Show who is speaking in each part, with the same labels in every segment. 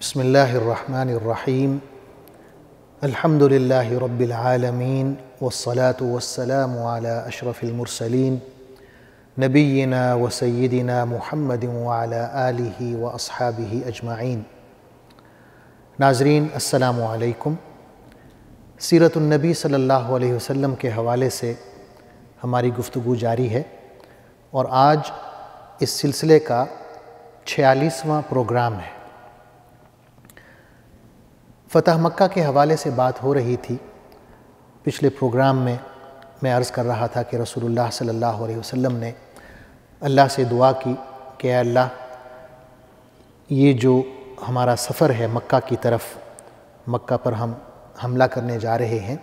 Speaker 1: بسم اللہ الرحمن الرحیم۔ الحمد للہ رب العالمین والصلاة والسلام على اشرف المرسلین۔ نبینا و سیدنا محمد وعلى آلہ و اصحابہ اجمعین۔ ناظرین، السلام علیکم۔ سیرت النبی صلی اللہ علیہ وسلم کے حوالے سے ہماری گفتگو جاری ہے اور آج اس سلسلے کا چھیالیسواں پروگرام ہے۔ فتح مکہ کے حوالے سے بات ہو رہی تھی۔ پچھلے پروگرام میں میں عرض کر رہا تھا کہ رسول اللہ صلی اللہ علیہ وسلم نے اللہ سے دعا کی کہ اے اللہ، یہ جو ہمارا سفر ہے مکہ کی طرف، مکہ پر ہم حملہ کرنے جا رہے ہیں،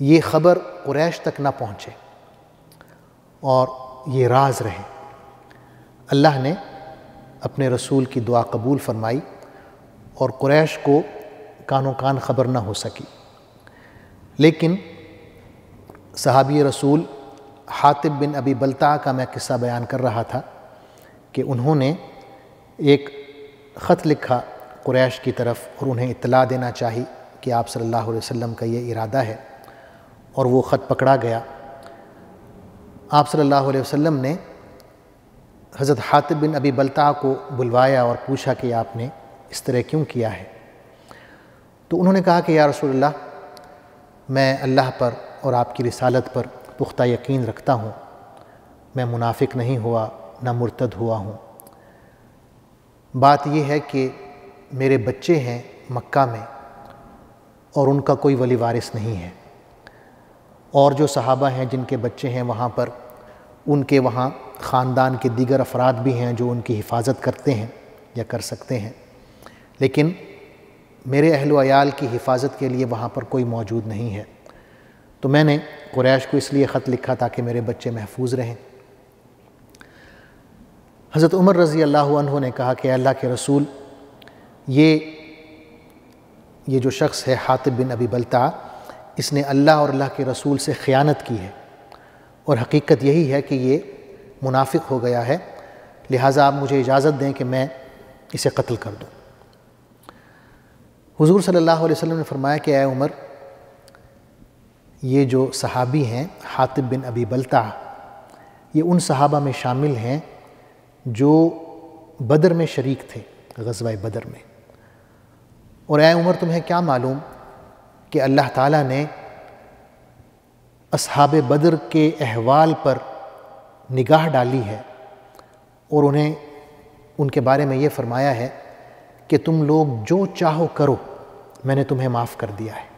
Speaker 1: یہ خبر قریش تک نہ پہنچے اور یہ راز رہے۔ اللہ نے اپنے رسول کی دعا قبول فرمائی۔ اور قریش کو کان و کان خبر نہ ہو سکی۔ لیکن صحابی رسول حاطب بن ابی بلتا کا میں قصہ بیان کر رہا تھا کہ انہوں نے ایک خط لکھا قریش کی طرف اور انہیں اطلاع دینا چاہی کہ آپ صلی اللہ علیہ وسلم کا یہ ارادہ ہے اور وہ خط پکڑا گیا۔ آپ صلی اللہ علیہ وسلم نے حضرت حاطب بن ابی بلتا کو بلوایا اور پوچھا کہ آپ نے اس طرح کیوں کیا ہے؟ تو انہوں نے کہا کہ یا رسول اللہ، میں اللہ پر اور آپ کی رسالت پر پختہ یقین رکھتا ہوں۔ میں منافق نہیں ہوا، نہ مرتد ہوا ہوں۔ بات یہ ہے کہ میرے بچے ہیں مکہ میں اور ان کا کوئی ولی وارث نہیں ہے۔ اور جو صحابہ ہیں جن کے بچے ہیں وہاں پر، ان کے وہاں خاندان کے دیگر افراد بھی ہیں جو ان کی حفاظت کرتے ہیں یا کر سکتے ہیں۔ لیکن میرے اہل و عیال کی حفاظت کے لیے وہاں پر کوئی موجود نہیں ہے۔ تو میں نے قریش کو اس لیے خط لکھا تاکہ میرے بچے محفوظ رہیں۔ حضرت عمر رضی اللہ عنہ نے کہا کہ اللہ کے رسول، یہ یہ جو شخص ہے حاطب بن ابی بلتا اس نے اللہ اور اللہ کے رسول سے خیانت کی ہے۔ اور حقیقت یہی ہے کہ یہ منافق ہو گیا ہے۔ لہٰذا آپ مجھے اجازت دیں کہ میں اسے قتل کر دوں۔ حضور صلی اللہ علیہ وسلم نے فرمایا کہ اے عمر، یہ جو صحابی ہیں حاطب بن ابی بلتا یہ ان صحابہ میں شامل ہیں جو بدر میں شریک تھے، غزوہ بدر میں۔ اور اے عمر، تمہیں کیا معلوم کہ اللہ تعالیٰ نے اصحاب بدر کے احوال پر نگاہ ڈالی ہے؟ اور انہیں، ان کے بارے میں یہ فرمایا ہے کہ تم لوگ جو چاہو کرو۔ میں نے تمہیں معاف کر دیا ہے۔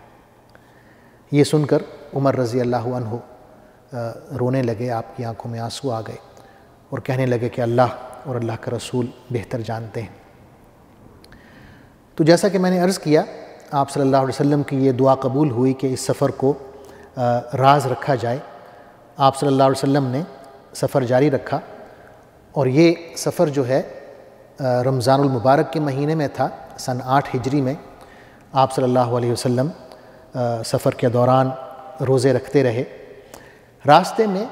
Speaker 1: یہ سن کر عمر رضی اللہ عنہ رونے لگے، آپ کی آنکھوں میں آنسو آ گئے اور کہنے لگے کہ اللہ اور اللہ کا رسول بہتر جانتے ہیں۔ تو جیسا کہ میں نے عرض کیا، آپ صلی اللہ علیہ وسلم کی یہ دعا قبول ہوئی کہ اس سفر کو راز رکھا جائے۔ آپ صلی اللہ علیہ وسلم نے سفر جاری رکھا اور یہ سفر جو ہے رمضان المبارک کے مہینے میں تھا، سن آٹھ ہجری میں آپ صلی اللہ علیہ وسلم سفر کے دوران روزے رکھتے رہے۔ راستے میں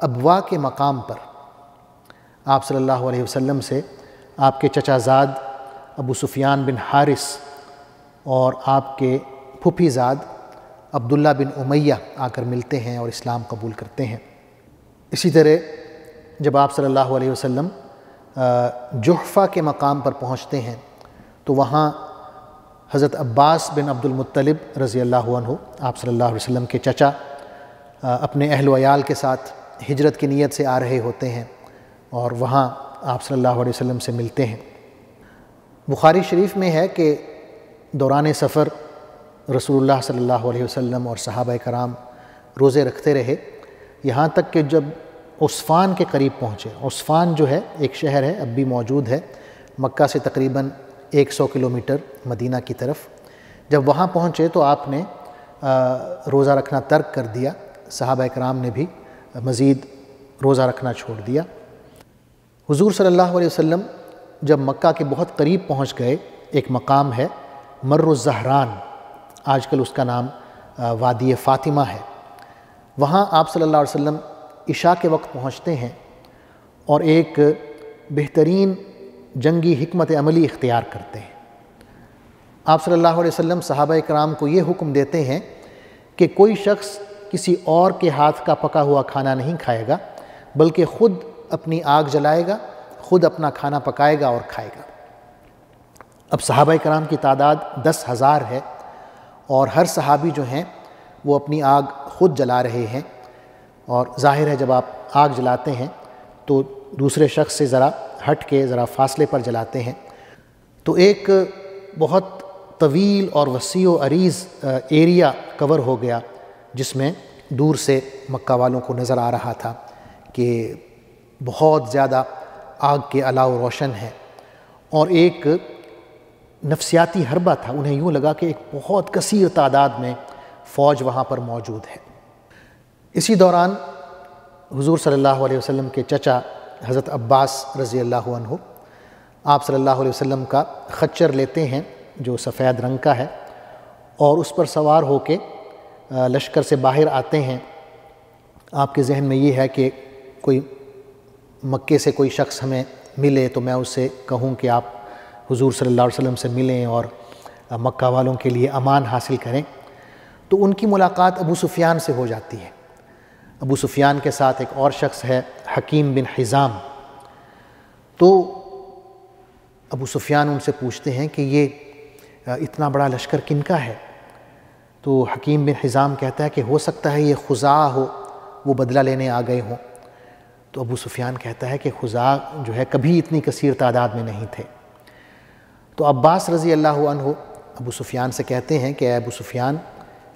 Speaker 1: ابوا کے مقام پر آپ صلی اللہ علیہ وسلم سے آپ کے چچا زاد، ابو سفیان بن حارث اور آپ کے پھپھی زاد، عبداللہ بن امیہ آ کر ملتے ہیں اور اسلام قبول کرتے ہیں۔ اسی طرح جب آپ صلی اللہ علیہ وسلم جحفہ کے مقام پر پہنچتے ہیں تو وہاں حضرت عباس بن عبد المطلب رضی اللہ عنہ، آپ صلی اللہ علیہ وسلم کے چچا اپنے اہل و عیال کے ساتھ ہجرت کی نیت سے آ رہے ہوتے ہیں اور وہاں آپ صلی اللہ علیہ وسلم سے ملتے ہیں۔ بخاری شریف میں ہے کہ دوران سفر رسول اللہ صلی اللہ علیہ وسلم اور صحابہ کرام روزے رکھتے رہے۔ یہاں تک کہ جب عثفان کے قریب پہنچے، عثفان جو ہے ایک شہر ہے، اب بھی موجود ہے، مکہ سے تقریباً ایک سو کلومیٹر مدینہ کی طرف۔ جب وہاں پہنچے تو آپ نے روزہ رکھنا ترک کر دیا۔ صحابہ اکرام نے بھی مزید روزہ رکھنا چھوڑ دیا۔ حضور صلی اللہ علیہ وسلم جب مکہ کے بہت قریب پہنچ گئے، ایک مقام ہے، مر الزہران۔ آج کل اس کا نام وادی فاطمہ ہے۔ وہاں آپ صلی اللہ علیہ وسلم عشاء کے وقت پہنچتے ہیں اور ایک بہترین جنگی حکمت عملی اختیار کرتے ہیں۔ آپ صلی اللہ علیہ وسلم صحابہ کرام کو یہ حکم دیتے ہیں کہ کوئی شخص کسی اور کے ہاتھ کا پکا ہوا کھانا نہیں کھائے گا، بلکہ خود اپنی آگ جلائے گا، خود اپنا کھانا پکائے گا اور کھائے گا۔ اب صحابہ کرام کی تعداد دس ہزار ہے اور ہر صحابی جو ہیں وہ اپنی آگ خود جلا رہے ہیں۔ اور ظاہر ہے جب آپ آگ جلاتے ہیں تو دوسرے شخص سے ذرا ہٹ کے، ذرا فاصلے پر جلاتے ہیں۔ تو ایک بہت طویل اور وسیع و عریض ایریا کور ہو گیا، جس میں دور سے مکہ والوں کو نظر آ رہا تھا کہ بہت زیادہ آگ کے علاؤ روشن ہے۔ اور ایک نفسیاتی حربہ تھا، انہیں یوں لگا کہ ایک بہت کثیر تعداد میں فوج وہاں پر موجود ہے۔ اسی دوران حضور صلی اللہ علیہ وسلم کے چچا حضرت عباس رضی اللہ عنہ، آپ صلی اللہ علیہ وسلم کا خچر لیتے ہیں جو سفید رنگ کا ہے، اور اس پر سوار ہو کے لشکر سے باہر آتے ہیں۔ آپ کے ذہن میں یہ ہے کہ کوئی مکے سے کوئی شخص ہمیں ملے تو میں اس سے کہوں کہ آپ حضور صلی اللہ علیہ وسلم سے ملیں اور مکہ والوں کے لیے امان حاصل کریں۔ تو ان کی ملاقات ابو سفیان سے ہو جاتی ہے۔ ابو سفیان کے ساتھ ایک اور شخص ہے، حکیم بن حزام۔ تو ابو سفیان ان سے پوچھتے ہیں کہ یہ اتنا بڑا لشکر کن کا ہے؟ تو حکیم بن حزام کہتا ہے کہ ہو سکتا ہے یہ خزا ہو، وہ بدلہ لینے آ گئے ہوں۔ تو ابو سفیان کہتا ہے کہ خزا جو ہے کبھی اتنی کثیر تعداد میں نہیں تھے۔ تو عباس رضی اللہ عنہ ابو سفیان سے کہتے ہیں کہ اے ابو سفیان،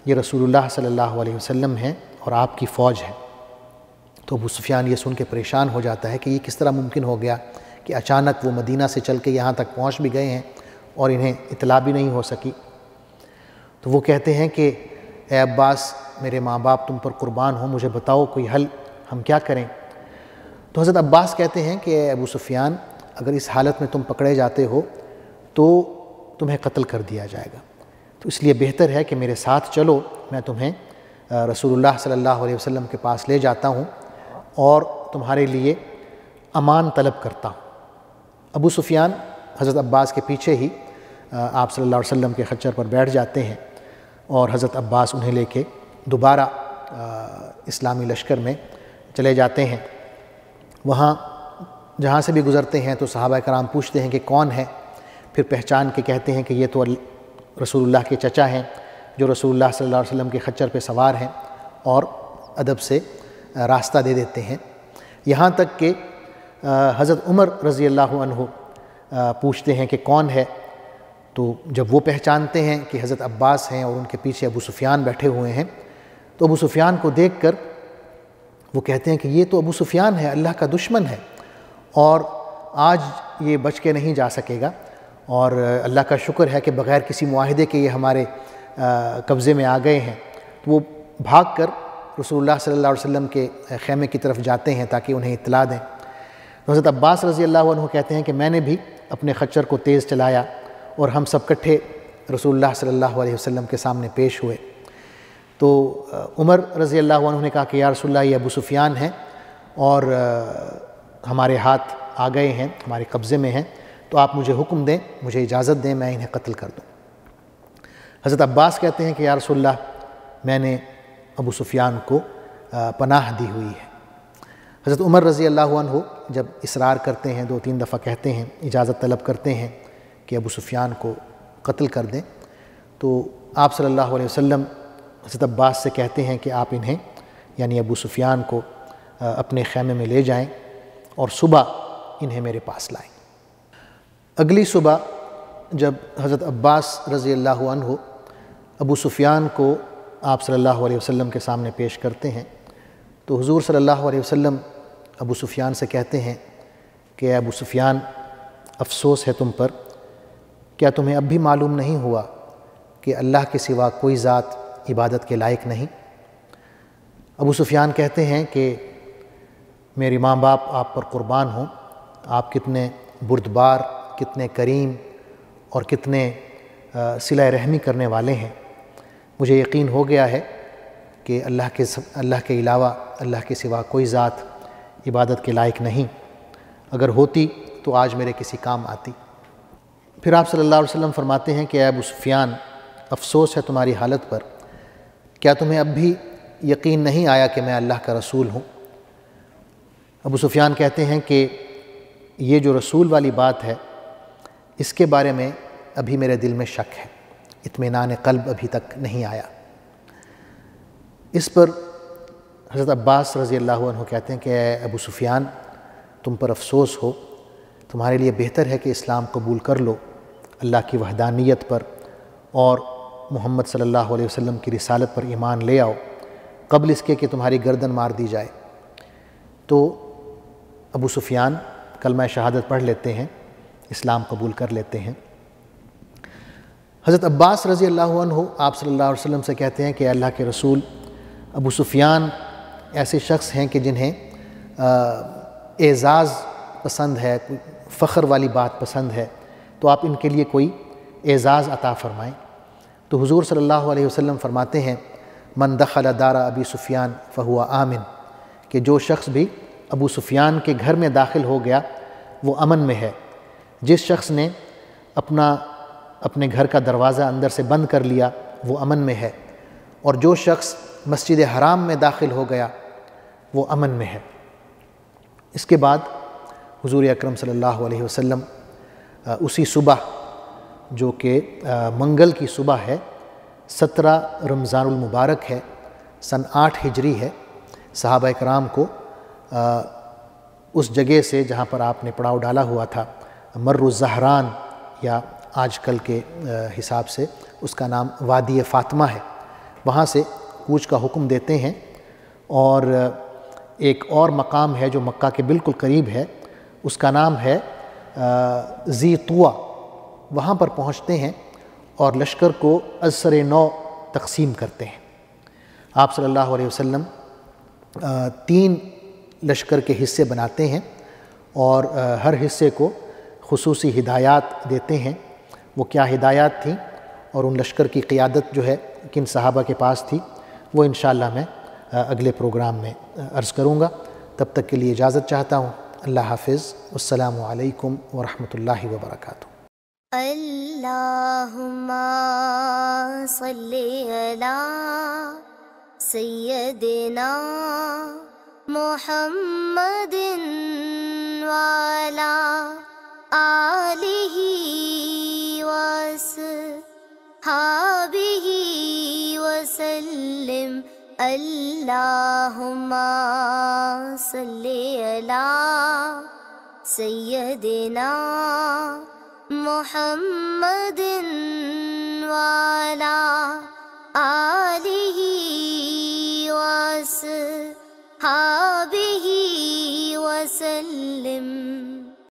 Speaker 1: یہ رسول اللہ صلی اللہ علیہ وسلم ہیں۔ اور آپ کی فوج ہے۔ تو ابو سفیان یہ سن کے پریشان ہو جاتا ہے کہ یہ کس طرح ممکن ہو گیا کہ اچانک وہ مدینہ سے چل کے یہاں تک پہنچ بھی گئے ہیں اور انہیں اطلاع بھی نہیں ہو سکی۔ تو وہ کہتے ہیں کہ، اے عباس، میرے ماں باپ تم پر قربان ہوں، مجھے بتاؤ کوئی حل، ہم کیا کریں؟ تو حضرت عباس کہتے ہیں کہ، اے ابو سفیان، اگر اس حالت میں تم پکڑے جاتے ہو، تو تمہیں قتل کر دیا جائے گا۔ تو اس لیے بہتر ہے کہ میرے ساتھ چلو، میں تمہیں رسول اللہ صلی اللہ علیہ وسلم کے پاس لے جاتا ہوں اور تمہارے لیے امان طلب کرتا ہوں۔ ابو سفیان حضرت عباس کے پیچھے ہی آپ صلی اللہ علیہ وسلم کے خچر پر بیٹھ جاتے ہیں اور حضرت عباس انہیں لے کے دوبارہ اسلامی لشکر میں چلے جاتے ہیں۔ وہاں جہاں سے بھی گزرتے ہیں تو صحابہ کرام پوچھتے ہیں کہ کون ہے؟ پھر پہچان کے کہتے ہیں کہ یہ تو رسول اللہ کے چچا ہیں۔ جو رسول اللہ صلی اللہ علیہ وسلم کے خچر پہ سوار ہیں اور ادب سے راستہ دے دیتے ہیں۔ یہاں تک کہ حضرت عمر رضی اللہ عنہ پوچھتے ہیں کہ کون ہے؟ تو جب وہ پہچانتے ہیں کہ حضرت عباس ہیں اور ان کے پیچھے ابو سفیان بیٹھے ہوئے ہیں، تو ابو سفیان کو دیکھ کر وہ کہتے ہیں کہ یہ تو ابو سفیان ہے، اللہ کا دشمن ہے۔ اور آج یہ بچ کے نہیں جا سکے گا۔ اور اللہ کا شکر ہے کہ بغیر کسی معاہدے کے یہ ہمارے قبضے میں آ گئے ہیں، تو وہ بھاگ کر رسول اللہ صلی اللہ علیہ وسلم کے خیمے کی طرف جاتے ہیں تاکہ انہیں اطلاع دیں۔ حضرت عباس رضی اللہ عنہ کہتے ہیں کہ میں نے بھی اپنے خچر کو تیز چلایا اور ہم سب کٹھے رسول اللہ صلی اللہ علیہ وسلم کے سامنے پیش ہوئے۔ تو عمر رضی اللہ عنہ نے کہا کہ یا رسول اللہ یہ ابو سفیان ہیں اور ہمارے ہاتھ آ گئے ہیں، ہمارے قبضے میں ہیں، تو آپ مجھے حکم دیں، مجھے اجازت دیں، میں انہیں قتل کر دوں۔ حضرت عباس کہتے ہیں کہ یا رسول اللہ، میں نے ابو سفیان کو پناہ دی ہوئی ہے۔ حضرت عمر رضی اللہ عنہ جب اصرار کرتے ہیں، دو تین دفعہ کہتے ہیں، اجازت طلب کرتے ہیں کہ ابو سفیان کو قتل کر دیں، تو آپ صلی اللہ علیہ وسلم حضرت عباس سے کہتے ہیں کہ آپ انہیں یعنی ابو سفیان کو اپنے خیمے میں لے جائیں اور صبح انہیں میرے پاس لائیں۔ اگلی صبح جب حضرت عباس رضی اللہ عنہ ابو سفیان کو آپ صلی اللہ علیہ وسلم کے سامنے پیش کرتے ہیں۔ تو حضور صلی اللہ علیہ وسلم ابو سفیان سے کہتے ہیں کہ ابو سفیان، افسوس ہے تم پر۔ کیا تمہیں اب بھی معلوم نہیں ہوا کہ اللہ کے سوا کوئی ذات عبادت کے لائق نہیں؟ ابو سفیان کہتے ہیں کہ میری ماں باپ آپ پر قربان ہوں۔ آپ کتنے بردبار، کتنے کریم اور کتنے صلہ رحمی کرنے والے ہیں۔ مجھے یقین ہو گیا ہے کہ اللہ کے اللہ کے علاوہ اللہ کے سوا کوئی ذات عبادت کے لائق نہیں۔ اگر ہوتی تو آج میرے کسی کام آتی۔ پھر آپ صلی اللہ علیہ وسلم فرماتے ہیں کہ اے ابو سفیان، افسوس ہے تمہاری حالت پر۔ کیا تمہیں اب بھی یقین نہیں آیا کہ میں اللہ کا رسول ہوں؟ ابو سفیان کہتے ہیں کہ یہ جو رسول والی بات ہے، اس کے بارے میں ابھی میرے دل میں شک ہے۔ اطمینان قلب ابھی تک نہیں آیا۔ اس پر حضرت عباس رضی اللہ عنہ کہتے ہیں کہ اے ابو سفیان، تم پر افسوس ہو، تمہارے لیے بہتر ہے کہ اسلام قبول کر لو، اللہ کی وحدانیت پر اور محمد صلی اللہ علیہ وسلم کی رسالت پر ایمان لے آؤ، قبل اس کے کہ تمہاری گردن مار دی جائے۔ تو ابو سفیان کلمہ شہادت پڑھ لیتے ہیں، اسلام قبول کر لیتے ہیں۔ حضرت عباس رضی اللہ عنہ آپ صلی اللہ علیہ وسلم سے کہتے ہیں کہ اللہ کے رسول، ابو سفیان ایسے شخص ہیں کہ جنہیں اعزاز پسند ہے فخر والی بات پسند ہے، تو آپ ان کے لیے کوئی اعزاز عطا فرمائیں۔ تو حضور صلی اللہ علیہ وسلم فرماتے ہیں، من دخل دار ابی سفیان فہو آمن کہ جو شخص بھی ابو سفیان کے گھر میں داخل ہو گیا، وہ امن میں ہے۔ جس شخص نے اپنا اپنے گھر کا دروازہ اندر سے بند کر لیا، وہ امن میں ہے۔ اور جو شخص مسجد حرام میں داخل ہو گیا، وہ امن میں ہے۔ اس کے بعد حضور اکرم صلی اللہ علیہ وسلم اسی صبح جو کہ منگل کی صبح ہے، سترہ رمضان المبارک ہے، سن آٹھ ہجری ہے، صحابہ اکرام کو اس جگہ سے جہاں پر آپ نے پڑاؤ ڈالا ہوا تھا مر الزہران یا آج کل کے حساب سے اس کا نام وادی فاطمہ ہے۔ وہاں سے کوچ کا حکم دیتے ہیں اور ایک اور مقام ہے جو مکہ کے بالکل قریب ہے۔ اس کا نام ہے زی طوا وہاں پر پہنچتے ہیں اور لشکر کو ازسر نو تقسیم کرتے ہیں۔ آپ صلی اللہ علیہ وسلم تین لشکر کے حصے بناتے ہیں اور ہر حصے کو خصوصی ہدایات دیتے ہیں۔ وہ کیا ہدایات تھیں اور ان لشکر کی قیادت جو ہے کن صحابہ کے پاس تھی، وہ انشاءاللہ میں اگلے پروگرام میں عرض کروں گا۔ تب تک کے لیے اجازت چاہتا ہوں۔ اللہ حافظ۔ السلام علیکم ورحمۃ اللہ وبرکاتہ۔
Speaker 2: اللہم صلی علی سیدنا محمد والا آلہ وأصحابه وسلم. اللهم صل على سيدنا محمد وعلى آله وصحبه وسلم.